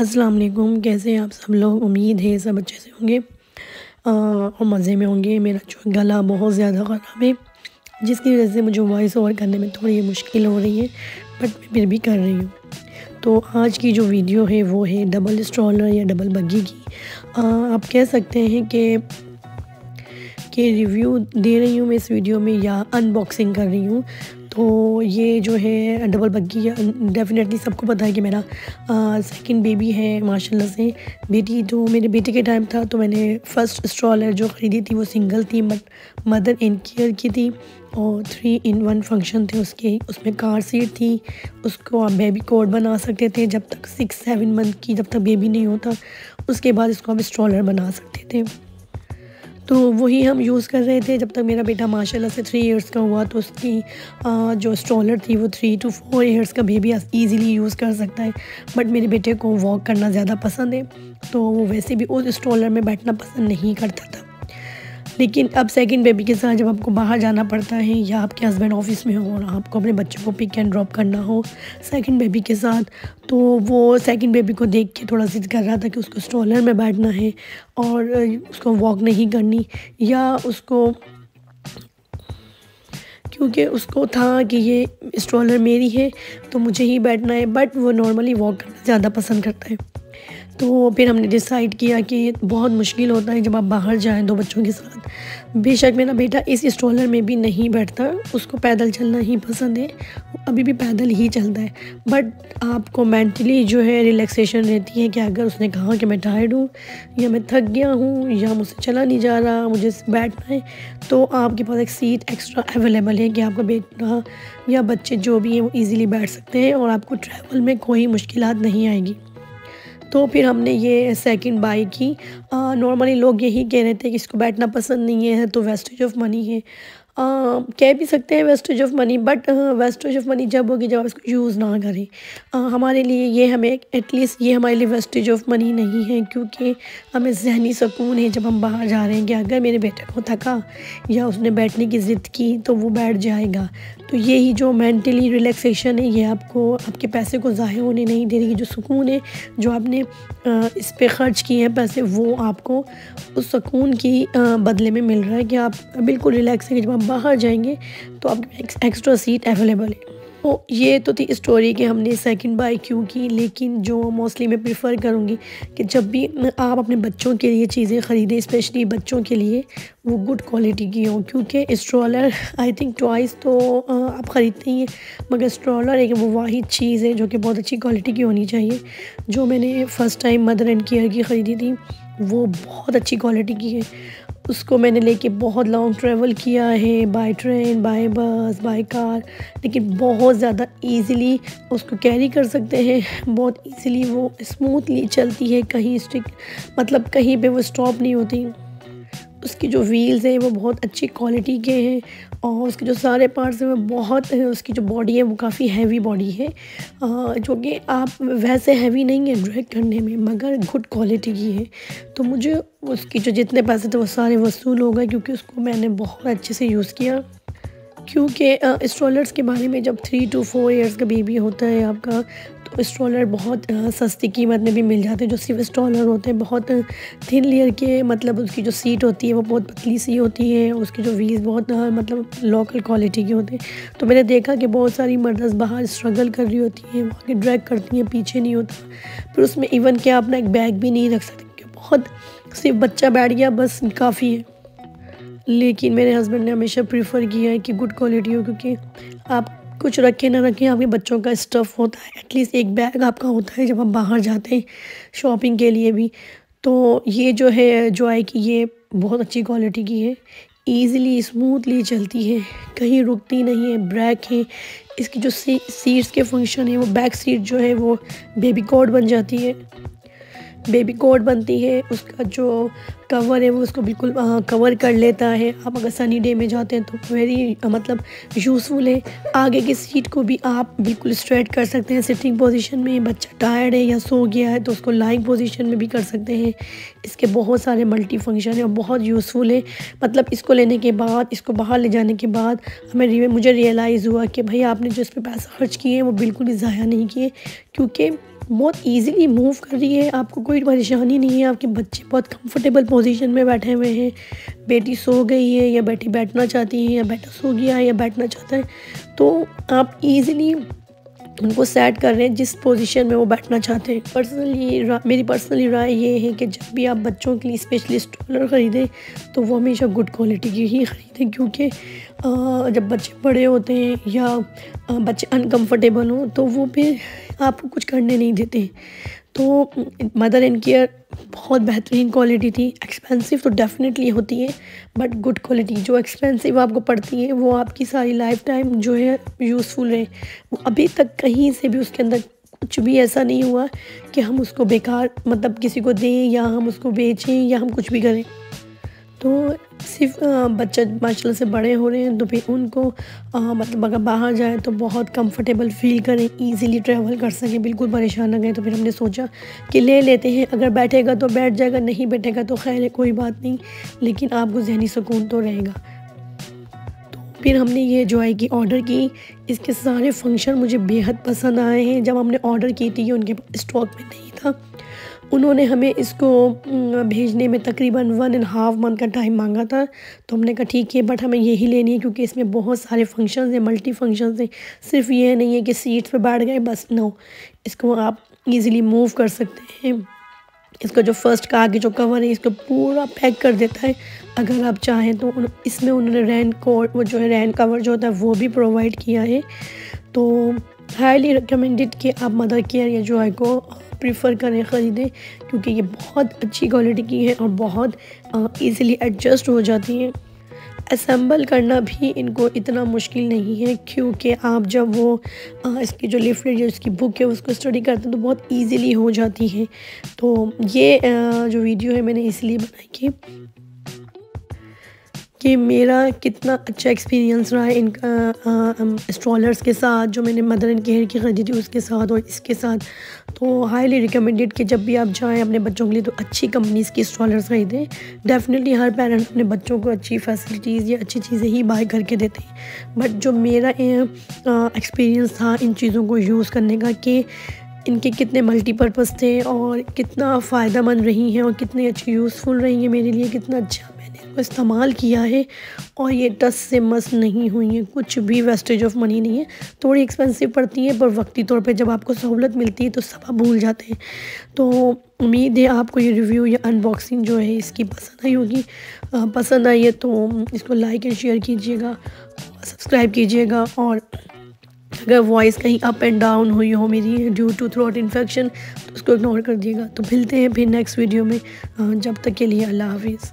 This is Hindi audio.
अस्सलाम वालेकुम कैसे आप सब लोग? उम्मीद है सब अच्छे से होंगे और मज़े में होंगे। मेरा जो गला बहुत ज़्यादा ख़राब है जिसकी वजह से मुझे वॉइस ओवर करने में थोड़ी मुश्किल हो रही है बट मैं फिर भी कर रही हूँ। तो आज की जो वीडियो है वो है डबल स्ट्रॉलर या डबल बग्गी की। आ, आप कह सकते हैं कि के रिव्यू दे रही हूँ मैं इस वीडियो में या अनबॉक्सिंग कर रही हूँ। तो ये जो है डबल बग्गी डेफिनेटली सबको पता है कि मेरा सेकंड बेबी है, माशाल्लाह से। बेटी तो मेरे बेटे के टाइम था तो मैंने फ़र्स्ट स्ट्रॉलर जो ख़रीदी थी, वो सिंगल थी बट मदर इन केयर की थी। और थ्री इन वन फ़ंक्शन थे उसके। उसमें कार सीट थी। उसको आप बेबी कोड बना सकते थे, जब तक सिक्स सेवन मंथ की जब तक बेबी नहीं होता। उसके बाद इसको आप स्ट्रॉलर बना सकते थे। तो वही हम यूज़ कर रहे थे जब तक मेरा बेटा माशाल्लाह से थ्री इयर्स का हुआ तो उसकी जो स्ट्रॉलर थी वो थ्री टू फोर इयर्स का बेबी ईज़िली यूज़ कर सकता है। बट मेरे बेटे को वॉक करना ज़्यादा पसंद है तो वो वैसे भी उस स्ट्रॉलर में बैठना पसंद नहीं करता था। लेकिन अब सेकंड बेबी के साथ जब आपको बाहर जाना पड़ता है या आपके हस्बैंड ऑफ़िस में हो और आपको अपने बच्चों को पिक एंड ड्रॉप करना हो सेकंड बेबी के साथ तो वो सेकंड बेबी को देख के थोड़ा जिद कर रहा था कि उसको स्ट्रॉलर में बैठना है और उसको वॉक नहीं करनी या उसको, क्योंकि उसको था कि ये स्ट्रॉलर मेरी है तो मुझे ही बैठना है बट वो नॉर्मली वॉक करना ज़्यादा पसंद करता है। तो फिर हमने डिसाइड किया कि बहुत मुश्किल होता है जब आप बाहर जाएँ दो बच्चों के साथ। बेशक मेरा बेटा इस स्ट्रॉलर में भी नहीं बैठता, उसको पैदल चलना ही पसंद है, अभी भी पैदल ही चलता है। बट आपको मेंटली जो है रिलैक्सेशन रहती है कि अगर उसने कहा कि मैं टायर्ड हूँ, या मैं थक गया हूँ, या मुझसे चला नहीं जा रहा, मुझे बैठना है तो आपके पास एक सीट एक्स्ट्रा अवेलेबल है कि आपका बेटा या बच्चे जो भी हैं वो ईज़िली बैठ सकते हैं और आपको ट्रैवल में कोई मुश्किल नहीं आएगी। तो फिर हमने ये सेकंड बाई की। नॉर्मली लोग यही कह रहे थे कि इसको बैठना पसंद नहीं है तो वेस्टेज ऑफ़ मनी है। आ, कह भी सकते हैं wastage of money but wastage of money जब होगी जब इसको यूज़ ना करें। uh, हमारे लिए ये हमें एटलीस्ट ये हमारे लिए वेस्टेज ऑफ़ मनी नहीं है क्योंकि हमें जहनी सुकून है जब हम बाहर जा रहे हैं कि अगर मेरे बेटे को थका या उसने बैठने की ज़िद की तो वो बैठ जाएगा। तो यही जो मेंटली रिलैक्सेशन है, ये आपको, आपके पैसे को ज़ाहिर होने नहीं दे रही जो सुकून है, जो आपने इस पर ख़र्च किए हैं पैसे, वो आपको उस सुकून की बदले में मिल रहा है कि आप बिल्कुल रिलैक्स हैं जब आप बाहर जाएँगे तो आप एक्स्ट्रा सीट अवेलेबल है। तो ये तो थी स्टोरी कि हमने सेकंड बाय क्यों की, लेकिन जो मोस्टली मैं प्रेफर करूँगी कि जब भी आप अपने बच्चों के लिए चीज़ें ख़रीदें स्पेशली बच्चों के लिए, वो गुड क्वालिटी की हों, क्योंकि स्ट्रॉलर आई थिंक ट्वाइस तो आप ख़रीदते ही हैं, मगर स्ट्रॉलर एक वो वाहिद चीज़ है जो कि बहुत अच्छी क्वालिटी की होनी चाहिए, जो मैंने first time mother and care की ख़रीदी थी। वो बहुत अच्छी क्वालिटी की है। उसको मैंने लेके बहुत लॉन्ग ट्रैवल किया है। By train by bus by car लेकिन बहुत ज़्यादा इजीली उसको कैरी कर सकते हैं। बहुत इजीली वो स्मूथली चलती है। कहीं स्टिक मतलब कहीं पे वो स्टॉप नहीं होती। उसकी जो व्हील्स हैं, वो बहुत अच्छी क्वालिटी के हैं और उसके जो सारे पार्ट्स हैं, वो बहुत, उसकी जो बॉडी है, वो काफ़ी हैवी बॉडी है। जो कि आप वैसे हैवी नहीं है ड्रैग करने में, मगर गुड क्वालिटी की है। तो मुझे उसकी जो जितने पैसे थे, वो सारे वसूल हो गए, क्योंकि उसको मैंने बहुत अच्छे से यूज़ किया। क्योंकि स्ट्रॉलर्स के बारे में जब थ्री टू फोर इयर्स का बेबी होता है, आपका तो स्ट्रॉलर बहुत सस्ती कीमत में भी मिल जाते हैं। जो सिर्फ़ स्ट्रॉलर होते हैं, बहुत थिन लेयर के मतलब उसकी जो सीट होती है, वो बहुत पतली सी होती है। उसकी जो व्हील्स बहुत मतलब लोकल क्वालिटी के होते हैं। तो मैंने देखा कि बहुत सारी मर्दर्स बाहर स्ट्रगल कर रही होती हैं, वहाँ ड्रैग करती हैं, पीछे नहीं होता। फिर उसमें इवन के अपना एक बैग भी नहीं रख सकते बहुत सिर्फ़ बच्चा बैठ गया, बस काफ़ी है। लेकिन मेरे हस्बैंड ने हमेशा प्रीफर किया है कि गुड क्वालिटी हो, क्योंकि आप कुछ रखें ना रखें, आपके बच्चों का स्टफ़ होता है। एटलीस्ट एक बैग आपका होता है जब आप बाहर जाते हैं शॉपिंग के लिए भी। तो ये जो है जो है कि ये बहुत अच्छी क्वालिटी की है। ईज़िली स्मूथली चलती है। कहीं रुकती नहीं है ब्रैक है। इसकी जो सी सीट्स के फ़ंक्शन है, वो बैक सीट जो है, वो बेबी कोड बन जाती है। बेबी कोट बनती है, उसका जो कवर है वो उसको बिल्कुल कवर कर लेता है। आप अगर सनी डे में जाते हैं तो वेरी मतलब यूज़फुल है। आगे की सीट को भी आप बिल्कुल स्ट्रेट कर सकते हैं। सिटिंग पोजीशन में बच्चा टायर्ड है या सो गया है तो उसको लाइंग पोजीशन में भी कर सकते हैं। इसके बहुत सारे मल्टी फ़ंक्शन है और बहुत यूज़फुल है। मतलब इसको लेने के बाद, इसको बाहर ले जाने के बाद हमें मुझे रियलाइज़ हुआ कि भाई आपने जो इस पर पैसा खर्च किए हैं वो बिल्कुल भी ज़ाया नहीं किए। क्योंकि बहुत इजीली मूव कर रही है। आपको कोई परेशानी नहीं है। आपके बच्चे बहुत कंफर्टेबल पोजीशन में बैठे हुए हैं। बेटी सो गई है या बेटी बैठना चाहती है या बेटा सो गया है या बैठना चाहता है। तो आप इजीली उनको सेट कर रहे हैं, जिस पोजीशन में वो बैठना चाहते हैं। पर्सनली मेरी पर्सनली राय ये है कि जब भी आप बच्चों के लिए स्पेशली स्ट्रोलर ख़रीदें तो वो हमेशा गुड क्वालिटी की ही ख़रीदें, क्योंकि जब बच्चे बड़े होते हैं या बच्चे अनकम्फर्टेबल हों तो वो भी आपको कुछ करने नहीं देते। तो मदर एंड केयर बहुत बेहतरीन क्वालिटी थी एक्सपेंसिव तो डेफिनेटली होती है बट गुड क्वालिटी जो एक्सपेंसिव आपको पड़ती है, वो आपकी सारी लाइफ टाइम जो है यूज़फुल है वो अभी तक कहीं से भी उसके अंदर कुछ भी ऐसा नहीं हुआ कि हम उसको बेकार मतलब किसी को दें या हम उसको बेचें या हम कुछ भी करें। तो सिर्फ़ बच्चे माशा से बड़े हो रहे हैं तो फिर उनको आ, मतलब अगर बाहर जाए तो बहुत कंफर्टेबल फील करें इजीली ट्रैवल कर सकें बिल्कुल परेशान ना गए तो फिर हमने सोचा कि ले लेते हैं अगर बैठेगा तो बैठ जाएगा नहीं बैठेगा तो खैर कोई बात नहीं लेकिन आपको जहनी सुकून तो रहेगा। फिर हमने ये जो है कि ऑर्डर की। इसके सारे फ़ंक्शन मुझे बेहद पसंद आए हैं। जब हमने ऑर्डर की थी, ये उनके स्टॉक में नहीं था। उन्होंने हमें इसको भेजने में तकरीबन वन एंड हाफ़ मंथ का टाइम मांगा था। तो हमने कहा, ठीक है बट हमें यही लेनी है, क्योंकि इसमें बहुत सारे फ़ंक्शंस हैं मल्टी फ़ंक्शंस हैं। सिर्फ़ ये नहीं है कि सीट्स पे बैठ गए, बस नो इसको आप इजीली मूव कर सकते हैं। इसका जो फ़र्स्ट का आगे जो कवर है, इसको पूरा पैक कर देता है। अगर आप चाहें तो इसमें उन्होंने रैन कोट वो जो है रैन कवर जो होता है, वो भी प्रोवाइड किया है। तो हाईली रिकमेंडेड कि आप मदर केयर या जो है को प्रीफर करें ख़रीदें, क्योंकि ये बहुत अच्छी क्वालिटी की है और बहुत ईज़िली एडजस्ट हो जाती हैं। असम्बल करना भी इनको इतना मुश्किल नहीं है क्योंकि आप जब वो आ, इसकी जो लिफलेट जो इसकी बुक है उसको स्टडी करते हैं तो बहुत इजीली हो जाती है। तो ये आ, जो वीडियो है मैंने इसलिए बनाई कि कि मेरा कितना अच्छा एक्सपीरियंस रहा है इनका स्ट्रॉलर्स के साथ, जो मैंने मदर एंड केयर की ख़रीदी थी उसके साथ और इसके साथ। तो हाईली रिकमेंडेड कि जब भी आप जाएँ अपने बच्चों के लिए तो अच्छी कंपनीज़ की स्ट्रॉलर्स ख़रीदें। डेफिनेटली हर पेरेंट्स अपने बच्चों को अच्छी फैसिलिटीज़ या अच्छी चीज़ें ही बाय करके देते हैं। बट जो मेरा एक्सपीरियंस था इन चीज़ों को यूज़ करने का कि इनके कितने मल्टीपर्पज़ थे और कितना फ़ायदा मंद रही हैं और कितनी अच्छी यूज़फुल रही हैं मेरे लिए, कितना अच्छा इस्तेमाल किया है और ये टस से मस नहीं हुई है। कुछ भी वेस्टेज ऑफ़ मनी नहीं है। थोड़ी एक्सपेंसिव पड़ती है, पर वक्ती तौर पे जब आपको सहूलत मिलती है तो सब आप भूल जाते हैं। तो उम्मीद है आपको ये रिव्यू या अनबॉक्सिंग जो है, इसकी पसंद आई होगी। पसंद आई है तो इसको लाइक एंड शेयर कीजिएगा सब्सक्राइब कीजिएगा और अगर वॉइस कहीं अप एंड डाउन हुई हो मेरी ड्यू टू थ्रोट इन्फेक्शन तो उसको इग्नोर कर दिएगा। तो मिलते हैं फिर नेक्स्ट वीडियो में। जब तक के लिए अल्लाह हाफिज़।